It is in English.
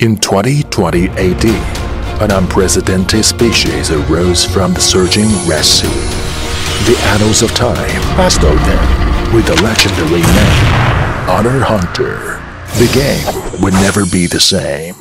In 2020 AD, an unprecedented species arose from the surging Red Sea. The annals of time bestowed them with the legendary name Honor Hunter. The game would never be the same.